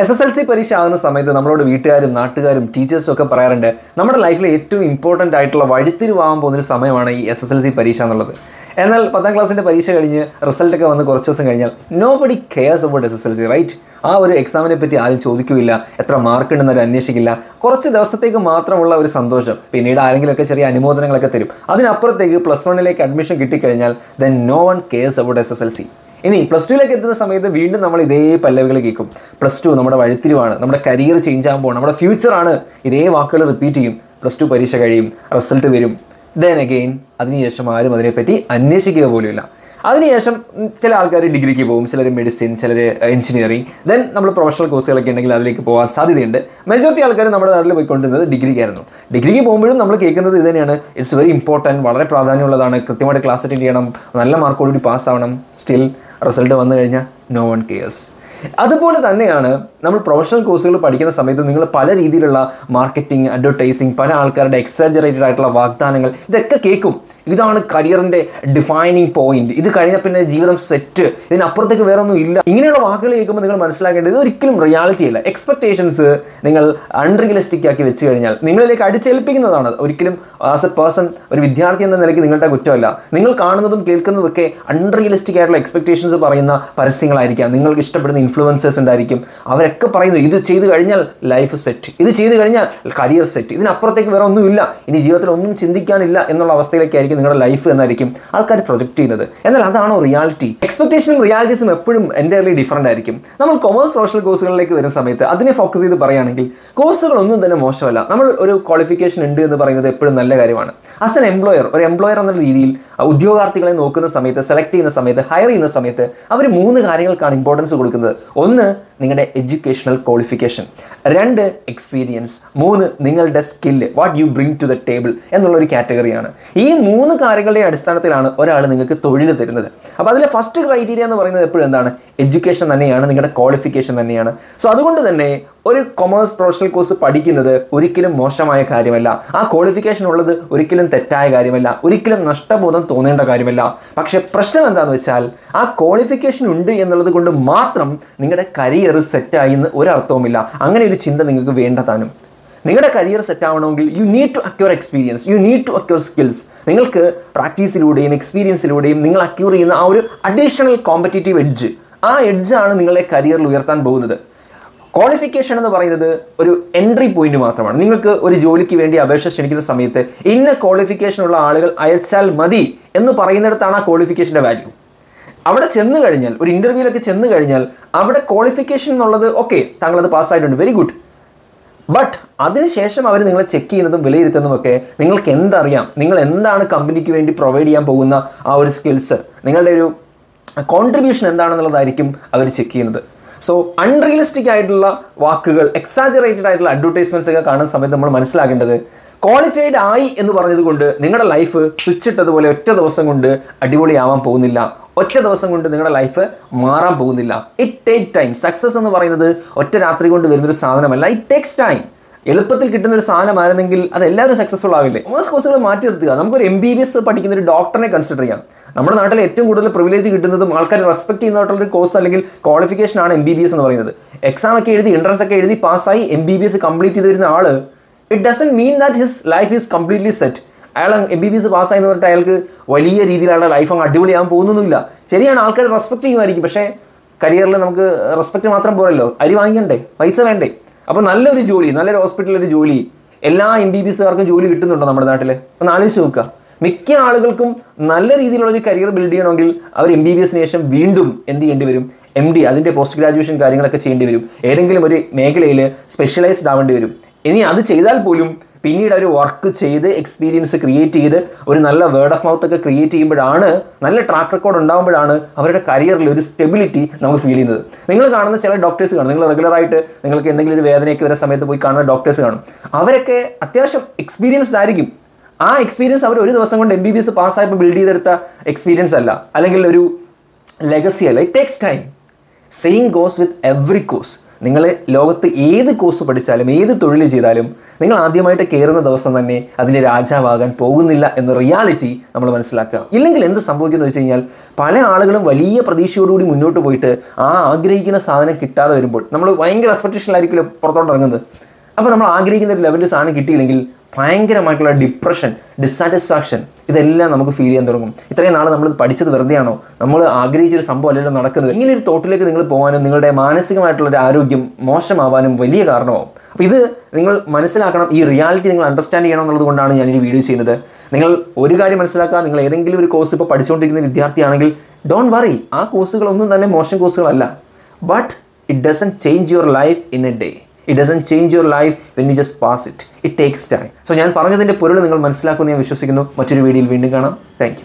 S S L C പരീക്ഷ ആകുന്ന സമയത്ത് നമ്മളോട് വീട്ടുകാരും നാട്ടുകാരും ടീച്ചേഴ്സും ഒക്കെ പറയാറുണ്ട് നമ്മുടെ ലൈഫിലെ ഏറ്റവും ഇമ്പോർട്ടന്റ് ആയിട്ടുള്ള വഴിത്തിരിവാകാൻ പോകുന്നൊരു സമയമാണ് ഈ എസ് എസ് എൽ സി പരീക്ഷ എന്നുള്ളത്. എന്നാൽ പത്താം ക്ലാസ്സിന്റെ പരീക്ഷ കഴിഞ്ഞ് റിസൾട്ടൊക്കെ വന്ന് കുറച്ച് ദിവസം കഴിഞ്ഞാൽ nobody cares about S S L C right ആ ഒരു എക്സാമിനെ പറ്റി ആരും ചോദിക്കില്ല എത്ര മാർക്ക് ഉണ്ടെന്ന് അവർ അന്വേഷിക്കില്ല. കുറച്ച് ദിവസത്തേക്ക് മാത്രമുള്ള ഒരു സന്തോഷം. പിന്നീട് ആരെങ്കിലുമൊക്കെ ചെറിയ അനുമോദനങ്ങളൊക്കെ തരും. അതിനപ്പുറത്തേക്ക് പ്ലസ് വണ്ണിലേക്ക് അഡ്മിഷൻ കിട്ടിക്കഴിഞ്ഞാൽ then no one cares about S S L C ഇനി പ്ലസ് ടുവിലേക്ക് എത്തുന്ന സമയത്ത് വീണ്ടും നമ്മൾ ഇതേ പല്ലവികൾ കേൾക്കും. പ്ലസ് ടു നമ്മുടെ വഴിത്തിരിവാണ് നമ്മുടെ കരിയർ ചേഞ്ച് ആകുമ്പോൾ നമ്മുടെ ഫ്യൂച്ചറാണ് ഇതേ വാക്കുകൾ റിപ്പീറ്റ് ചെയ്യും. പ്ലസ് ടു പരീക്ഷ കഴിയും റിസൾട്ട് വരും. ദെൻ അഗെയിൻ അതിനുശേഷം ആരും അതിനെപ്പറ്റി അന്വേഷിക്കുക പോലുമില്ല. അതിനുശേഷം ചില ആൾക്കാർ ഡിഗ്രിക്ക് പോകും ചിലർ മെഡിസിൻ ചിലർ എഞ്ചിനീയറിങ് ദെൻ നമ്മൾ പ്രൊഫഷണൽ കോഴ്സുകളൊക്കെ ഉണ്ടെങ്കിൽ അതിലേക്ക് പോകാൻ സാധ്യതയുണ്ട്. മെജോറിറ്റി ആൾക്കാർ നമ്മുടെ നാട്ടിൽ പോയിക്കൊണ്ടിരുന്നത് ഡിഗ്രിക്കായിരുന്നു. ഡിഗ്രിക്ക് പോകുമ്പോഴും നമ്മൾ കേൾക്കുന്നത് ഇത് തന്നെയാണ്. ഇറ്റ്സ് വെരി ഇമ്പോർട്ടന്റ് വളരെ പ്രാധാന്യമുള്ളതാണ്. കൃത്യമായിട്ട് ക്ലാസ് അറ്റൻഡ് ചെയ്യണം നല്ല മാർക്കോടുകൂടി പാസ്സാവണം സ്റ്റിൽ റിസൾട്ട് വന്നു കഴിഞ്ഞാൽ നോ വൺ കെയേഴ്സ് അതുപോലെ തന്നെയാണ് നമ്മൾ പ്രൊഫഷണൽ കോഴ്സുകൾ പഠിക്കുന്ന സമയത്ത് നിങ്ങൾ പല രീതിയിലുള്ള മാർക്കറ്റിംഗ് അഡ്വർടൈസിങ് പല ആൾക്കാരുടെ എക്സാജറേറ്റഡ് ആയിട്ടുള്ള വാഗ്ദാനങ്ങൾ ഇതൊക്കെ കേൾക്കും. ഇതാണ് കരിയറിന്റെ ഡിഫൈനിങ് പോയിന്റ് ഇത് കഴിഞ്ഞ പിന്നെ ജീവിതം സെറ്റ് ഇതിനപ്പുറത്തേക്ക് വേറെ ഒന്നും ഇല്ല. ഇങ്ങനെയുള്ള വാക്കുകൾ കേൾക്കുമ്പോൾ നിങ്ങൾ മനസ്സിലാക്കേണ്ടത് ഇതൊരിക്കലും റിയാലിറ്റി അല്ല. എക്സ്പെക്ടേഷൻസ് നിങ്ങൾ അൺറിയലിസ്റ്റിക് ആക്കി വെച്ച് കഴിഞ്ഞാൽ നിങ്ങളിലേക്ക് അടിച്ചേൽപ്പിക്കുന്നതാണ്. ഒരിക്കലും ആസ് എ പേഴ്സൺ ഒരു വിദ്യാർത്ഥി എന്ന നിലയ്ക്ക് നിങ്ങളുടെ കുറ്റമല്ല. നിങ്ങൾ കാണുന്നതും കേൾക്കുന്നതും ഒക്കെ അൺറിയലിസ്റ്റിക് ആയിട്ടുള്ള എക്സ്പെക്ടേഷൻസ് പറയുന്ന പരസ്യങ്ങളായിരിക്കാം. നിങ്ങൾക്ക് ഇഷ്ടപ്പെടുന്ന ഇൻഫ്ലുവൻസേഴ്സ് ഉണ്ടായിരിക്കും അവരൊക്കെ പറയുന്നത് ഇത് ചെയ്തു കഴിഞ്ഞാൽ ലൈഫ് സെറ്റ് ഇത് ചെയ്തു കഴിഞ്ഞാൽ കരിയർ സെറ്റ് ഇതിനപ്പുറത്തേക്ക് വേറെ ഒന്നുമില്ല. ഇനി ജീവിതത്തിൽ ഒന്നും ചിന്തിക്കാനില്ല എന്നുള്ള അവസ്ഥയിലേക്കായിരിക്കും നിങ്ങളുടെ ലൈഫ് എന്നായിരിക്കും ആൾക്കാർ പ്രൊജക്ട് ചെയ്യുന്നത്. എന്നാൽ അതാണോ റിയാലിറ്റി എക്സ്പെക്ടേഷനും റിയാലിറ്റീസും എപ്പോഴും എന്റയർലി ഡിഫറന്റ് ആയിരിക്കും. നമ്മൾ കൊമേഴ്സ് പ്രൊഫഷണൽ കോഴ്സുകളിലേക്ക് വരുന്ന സമയത്ത് അതിനെ ഫോക്കസ് ചെയ്ത് പറയുകയാണെങ്കിൽ കോഴ്സുകളൊന്നും തന്നെ മോശമല്ല. നമ്മൾ ഒരു ക്വാളിഫിക്കേഷൻ ഉണ്ട് എന്ന് പറയുന്നത് എപ്പോഴും നല്ല കാര്യമാണ്. ആസ് എൻ എംപ്ലോയർ ഒരു എംപ്ലോയർ എന്ന രീതിയിൽ ഉദ്യോഗാർത്ഥികളെ നോക്കുന്ന സമയത്ത് സെലക്ട് ചെയ്യുന്ന സമയത്ത് ഹയർ ചെയ്യുന്ന സമയത്ത് അവർ മൂന്ന് കാര്യങ്ങൾക്കാണ് ഇമ്പോർട്ടൻസ് കൊടുക്കുന്നത്. ഒന്ന് നിങ്ങളുടെ എഡ്യൂക്കേഷണൽ ക്വാളിഫിക്കേഷൻ രണ്ട് എക്സ്പീരിയൻസ് മൂന്ന് നിങ്ങളുടെ skill what you bring to the table എന്നുള്ളൊരു കാറ്റഗറിയാണ് ഈ മൂന്ന് കാര്യങ്ങളുടെ അടിസ്ഥാനത്തിലാണ് ഒരാൾ നിങ്ങൾക്ക് തൊഴിൽ തരുന്നത്. അപ്പോൾ അതിലെ ഫസ്റ്റ് ക്രൈറ്റീരിയ എന്ന് പറയുന്നത് എപ്പോഴും എന്താണ്? എഡ്യൂക്കേഷൻ തന്നെയാണ് നിങ്ങളുടെ ക്വാളിഫിക്കേഷൻ തന്നെയാണ്. സോ അതുകൊണ്ട് തന്നെ ഒരു കൊമേഴ്സ് പ്രൊഫഷണൽ കോഴ്സ് പഠിക്കുന്നത് ഒരിക്കലും മോശമായ കാര്യമല്ല. ആ ക്വാളിഫിക്കേഷൻ ഉള്ളത് ഒരിക്കലും തെറ്റായ കാര്യമല്ല. ഒരിക്കലും നഷ്ടബോധം തോന്നേണ്ട കാര്യമല്ല. പക്ഷേ പ്രശ്നം എന്താണെന്ന് വെച്ചാൽ ആ ക്വാളിഫിക്കേഷൻ ഉണ്ട് എന്നുള്ളത് കൊണ്ട് മാത്രം നിങ്ങളുടെ കരിയർ സെറ്റായി എന്ന് ഒരർത്ഥവുമില്ല. അങ്ങനെ ഒരു ചിന്ത നിങ്ങൾക്ക് വേണ്ടതാനും. നിങ്ങളുടെ കരിയർ സെറ്റ് ആവണമെങ്കിൽ you need to acquire experience you need to acquire skills നിങ്ങൾക്ക് പ്രാക്ടീസിലൂടെയും എക്സ്പീരിയൻസിലൂടെയും നിങ്ങൾ അക്യൂർ ചെയ്യുന്ന ആ ഒരു അഡീഷണൽ കോമ്പറ്റേറ്റീവ് എഡ്ജ് ആ എഡ്ജാണ് നിങ്ങളെ കരിയറിൽ ഉയർത്താൻ പോകുന്നത്. ക്വാളിഫിക്കേഷൻ എന്ന് പറയുന്നത് ഒരു എൻട്രി പോയിന്റ് മാത്രമാണ്. നിങ്ങൾക്ക് ഒരു ജോലിക്ക് വേണ്ടി അപേക്ഷ ക്ഷണിക്കുന്ന സമയത്ത് ഇന്ന ക്വാളിഫിക്കേഷൻ ഉള്ള ആളുകൾ അയച്ചാൽ മതി എന്ന് പറയുന്നിടത്താണ് ആ ക്വാളിഫിക്കേഷന്റെ വാല്യൂ അവിടെ ചെന്ന് കഴിഞ്ഞാൽ ഒരു ഇന്റർവ്യൂവിലൊക്കെ ചെന്ന് കഴിഞ്ഞാൽ അവിടെ ക്വാളിഫിക്കേഷൻ എന്നുള്ളത് ഓക്കെ താങ്കളത് പാസ്സായിട്ടുണ്ട് വെരി ഗുഡ് ബട്ട് അതിനുശേഷം അവർ നിങ്ങളെ ചെക്ക് ചെയ്യുന്നതും വിലയിരുത്തുന്നതും ഒക്കെ നിങ്ങൾക്ക് എന്തറിയാം? നിങ്ങൾ എന്താണ് കമ്പനിക്ക് വേണ്ടി പ്രൊവൈഡ് ചെയ്യാൻ പോകുന്ന ആ ഒരു സ്കിൽസ് നിങ്ങളുടെ ഒരു കോൺട്രിബ്യൂഷൻ എന്താണെന്നുള്ളതായിരിക്കും അവർ ചെക്ക് ചെയ്യുന്നത്. സോ അൺറിയലിസ്റ്റിക് ആയിട്ടുള്ള വാക്കുകൾ എക്സാജറേറ്റഡ് ആയിട്ടുള്ള അഡ്വർടൈസ്മെന്റ്സ് ഒക്കെ കാണുന്ന സമയത്ത് നമ്മൾ മനസ്സിലാക്കേണ്ടത് ക്വാളിഫൈഡ് ആയി എന്ന് പറഞ്ഞത് കൊണ്ട് നിങ്ങളുടെ ലൈഫ് സ്വിച്ച് ഇട്ടതുപോലെ ഒറ്റ ദിവസം കൊണ്ട് അടിപൊളിയാവാൻ പോകുന്നില്ല. ഒറ്റ ദിവസം കൊണ്ട് നിങ്ങളുടെ ലൈഫ് മാറാൻ പോകുന്നില്ല. ഇറ്റ് ടേക്ക് ടൈം സക്സസ് എന്ന് പറയുന്നത് ഒറ്റ രാത്രി കൊണ്ട് വരുന്നൊരു സാധനമല്ല. ഇറ്റ് ടേക്സ് ടൈം എളുപ്പത്തിൽ കിട്ടുന്ന ഒരു സാധനമായിരുന്നെങ്കിൽ അത് എല്ലാവരും സക്സസ്ഫുൾ ആവില്ലേ? കോമേഴ്സ് കോഴ്സുകൾ മാറ്റി നിർത്തുക. നമുക്കൊരു എം ബി ബി എസ് പഠിക്കുന്ന ഒരു ഡോക്ടറിനെ കൺസിഡർ ചെയ്യാം. നമ്മുടെ നാട്ടിൽ ഏറ്റവും കൂടുതൽ പ്രിവിലേജ് കിട്ടുന്നതും ആൾക്കാർ റെസ്പെക്ട് ചെയ്യുന്നതായിട്ടുള്ള ഒരു കോഴ്സ് അല്ലെങ്കിൽ ക്വാളിഫിക്കേഷൻ ആണ് എം ബി ബി എസ് എന്ന് പറയുന്നത്. എക്സാം ഒക്കെ എഴുതി എൻട്രൻസ് ഒക്കെ എഴുതി പാസ്സായി M B B S complete ചെയ്ത് വരുന്ന ആൾ it doesn't mean that his life is completely set അയാൾ എം ബി ബി എസ് പാസ്സായി എന്ന് പറഞ്ഞിട്ട് അയാൾക്ക് വലിയ രീതിയിലുള്ള ലൈഫ് അങ്ങ് അടിപൊളിയാകാൻ പോകുന്നൊന്നുമില്ല. ശരിയാണ് ആൾക്കാർ റെസ്പെക്ട് ചെയ്യുമായിരിക്കും. പക്ഷേ കരിയറിൽ നമുക്ക് റെസ്പെക്ട് മാത്രം പോരല്ലോ. അരി വാങ്ങിക്കണ്ടേ? പൈസ വേണ്ടേ? അപ്പോൾ നല്ലൊരു ജോലി നല്ലൊരു ഹോസ്പിറ്റലിൽ ഒരു ജോലി എല്ലാ എം ബി ബി എസ്കാർക്കും ജോലി കിട്ടുന്നുണ്ടോ നമ്മുടെ നാട്ടിൽ ഒന്ന് ആലോചിച്ച് നോക്കുക. മിക്ക ആളുകൾക്കും നല്ല രീതിയിലുള്ള ഒരു കരിയർ ബിൽഡ് ചെയ്യണമെങ്കിൽ അവർ എം ബി ബി എസിന് ശേഷം വീണ്ടും എന്ത് ചെയ്യേണ്ടി വരും? എം ഡി അതിന്റെ പോസ്റ്റ് ഗ്രാജുവേഷൻ കാര്യങ്ങളൊക്കെ ചെയ്യേണ്ടി വരും. ഏതെങ്കിലും ഒരു മേഖലയിൽ സ്പെഷ്യലൈസ്ഡ് ആവേണ്ടി വരും. ഇനി അത് ചെയ്താൽ പോലും പിന്നീട് അവർ വർക്ക് ചെയ്ത് എക്സ്പീരിയൻസ് ക്രിയേറ്റ് ചെയ്ത് ഒരു നല്ല വേർഡ് ഓഫ് മൗത്ത് ഒക്കെ ക്രിയേറ്റ് ചെയ്യുമ്പോഴാണ് നല്ല ട്രാക്ക് റെക്കോർഡ് ഉണ്ടാകുമ്പോഴാണ് അവരുടെ കരിയറിൽ ഒരു സ്റ്റെബിലിറ്റി നമുക്ക് ഫീൽ ചെയ്യുന്നത്. നിങ്ങൾ കാണുന്ന ചില ഡോക്ടേഴ്സ് കാണും. നിങ്ങൾ റെഗുലറായിട്ട് നിങ്ങൾക്ക് എന്തെങ്കിലും ഒരു വേദനയൊക്കെ വരുന്ന സമയത്ത് പോയി കാണുന്ന ഡോക്ടേഴ്സ് കാണും. അവരൊക്കെ അത്യാവശ്യം എക്സ്പീരിയൻസ്ഡ് ആയിരിക്കും. ആ എക്സ്പീരിയൻസ് അവർ ഒരു ദിവസം കൊണ്ട് എം ബി ബി എസ് പാസ്സായപ്പോൾ ബിൽഡ് ചെയ്തെടുത്ത എക്സ്പീരിയൻസ് അല്ല. അല്ലെങ്കിൽ ഒരു ലെഗസി അല്ല. It takes time same goes with every course നിങ്ങൾ ലോകത്ത് ഏത് കോഴ്സ് പഠിച്ചാലും ഏത് തൊഴിൽ ചെയ്താലും നിങ്ങൾ ആദ്യമായിട്ട് കയറുന്ന ദിവസം തന്നെ അതിന്റെ രാജാവാകാൻ പോകുന്നില്ല എന്ന റിയാലിറ്റി നമ്മൾ മനസ്സിലാക്കുക. ഇല്ലെങ്കിൽ എന്ത് സംഭവിക്കുന്നു വെച്ച് കഴിഞ്ഞാൽ പല ആളുകളും വലിയ പ്രതീക്ഷയോടുകൂടി മുന്നോട്ട് പോയിട്ട് ആ ആഗ്രഹിക്കുന്ന സാധനം കിട്ടാതെ വരുമ്പോൾ നമ്മൾ ഭയങ്കര എക്സ്പെക്ടേഷനിലായിരിക്കുമല്ലോ പുറത്തോട്ട് ഇറങ്ങുന്നത്. അപ്പോൾ നമ്മൾ ആഗ്രഹിക്കുന്ന ഒരു ലെവലിൽ സാധനം കിട്ടിയില്ലെങ്കിൽ ഭയങ്കരമായിട്ടുള്ള ഡിപ്രഷൻ ഡിസാറ്റിസ്ഫാക്ഷൻ ഇതെല്ലാം നമുക്ക് ഫീൽ ചെയ്യാൻ തുടങ്ങും. ഇത്രയും നാൾ നമ്മൾ പഠിച്ചത് വെറുതെയാണോ? നമ്മൾ ആഗ്രഹിച്ചൊരു സംഭവം അല്ലല്ലോ നടക്കുന്നത്. ഇങ്ങനെ ഒരു തോട്ടിലേക്ക് നിങ്ങൾ പോകാനും നിങ്ങളുടെ മാനസികമായിട്ടുള്ള ഒരു ആരോഗ്യം മോശമാവാനും വലിയ കാരണമാവും. അപ്പോൾ ഇത് നിങ്ങൾ മനസ്സിലാക്കണം ഈ റിയാലിറ്റി നിങ്ങൾ അണ്ടർസ്റ്റാൻഡ് ചെയ്യണം എന്നുള്ളതുകൊണ്ടാണ് ഞാൻ ഈ വീഡിയോ ചെയ്യുന്നത്. നിങ്ങൾ ഒരു കാര്യം മനസ്സിലാക്കുക നിങ്ങൾ ഏതെങ്കിലും ഒരു കോഴ്സ് ഇപ്പോൾ പഠിച്ചുകൊണ്ടിരിക്കുന്ന വിദ്യാർത്ഥിയാണെങ്കിൽ ഡോണ്ട് വറി ആ കോഴ്സുകളൊന്നും തന്നെ മോശം കോഴ്സുകളല്ല but it doesn't change your life in a day it doesn't change your life when you just pass it it takes time so ഞാൻ പറഞ്ഞതിന്റെ പൊരുൾ നിങ്ങൾ മനസ്സിലാക്കുമെന്ന് ഞാൻ വിശ്വസിക്കുന്നു. മറ്റൊരു വീഡിയോയിൽ വീണ്ടും കാണാം. താങ്ക്